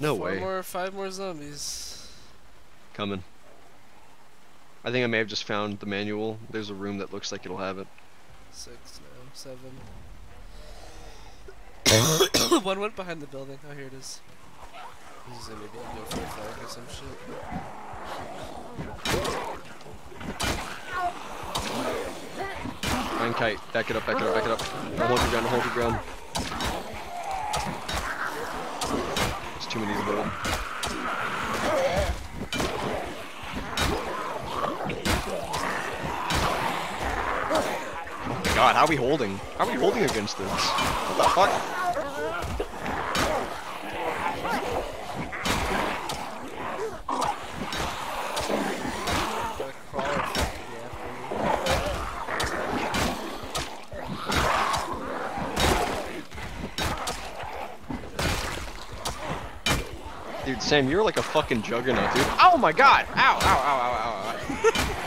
No four way. More, five more zombies. Coming. I think I may have just found the manual. There's a room that looks like it'll have it. Six, no, seven. One went behind the building. Oh, here it is. This is maybe go for a flag or some shit. Fine kite. Back it up, back it up, back it up. Don't hold your ground, don't hold your ground. There's too many. Oh god, how are we holding? How are we holding against this? What the fuck? Got a crawler fucking after me. Dude, Sam, you're like a fucking juggernaut, dude. Oh my god! Ow, ow, ow, ow, ow, ow.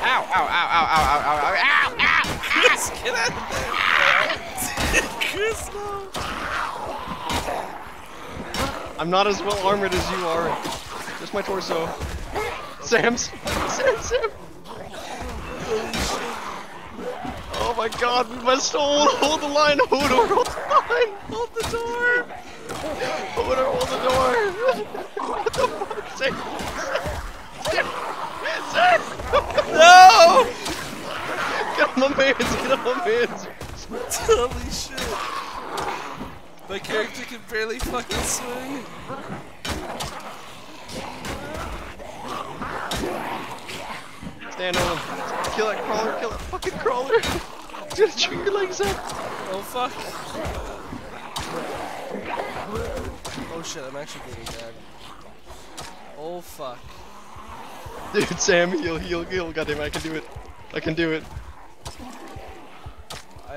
ow, ow, ow, ow, ow, ow, ow, ow, ow, ow! Chris, get out of there! Chris, no! I'm not as well armored as you are. Just my torso. Sam's. Sam, Sam. Oh my god, we must hold, hold the line, hold, hold, the line, hold the door. Hold her, hold the door. What the fuck, Sam? Sam, Sam, Sam. No! Get on my mans, get on my mans. Holy shit. My character can barely fucking swing. Stand on him. Kill that crawler, kill that fucking crawler. Just shoot your legs up. Oh fuck. Oh shit, I'm actually getting mad. Oh fuck. Dude, Sam, heal, heal, heal. Goddamn, I can do it. I can do it.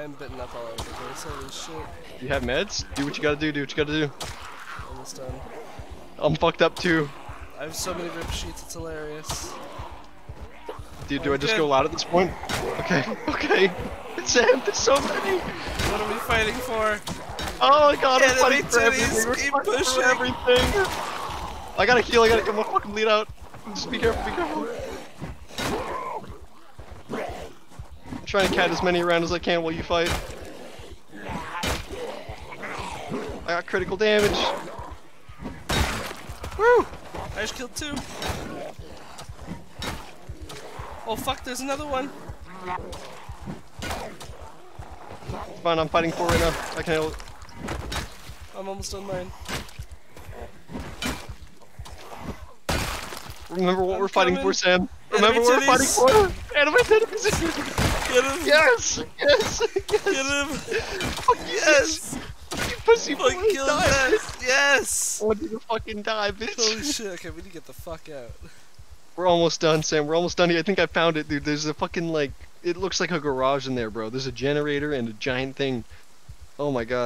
I am bitten up all over the place. Holy shit. You have meds? Do what you gotta do, do what you gotta do. Almost done. I'm fucked up too. I have so many rip sheets, it's hilarious. Dude, do I just Okay. go loud at this point? Okay, okay. Sam, there's so many. What are we fighting for? Oh my god, I'm Anime fighting for titties, everything. We're keep fighting for pushing. everything. I gotta heal, I gotta get my fucking bleed out. Just be careful, be careful. I'm trying to cat as many around as I can while you fight. I got critical damage. Woo! I just killed two. Oh fuck, there's another one. It's fine, I'm fighting for it right now. I can handle it. I'm almost done mine. Remember what I'm we're fighting for, Sam. Remember what we're fighting for. Anime titties. Get him! yes, yes, yes. Get him! Fuck Yes! You pussy boy, kill die. him! Yes! I want you to fucking die, bitch. Holy shit, okay, we need to get the fuck out. We're almost done, Sam. We're almost done here. I think I found it, dude. There's a fucking like, it looks like a garage in there, bro. There's a generator and a giant thing. Oh my god.